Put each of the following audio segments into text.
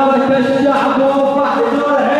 قدامك بس يا عبد الله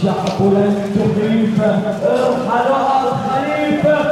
الشعب لن تخيفه ارحل الخليفة.